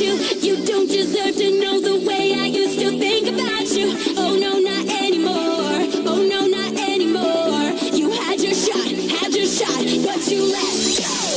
you. Don't deserve to know the way I used to think about you. Oh no, not anymore. Oh no, not anymore. You had your shot, had your shot, but you let.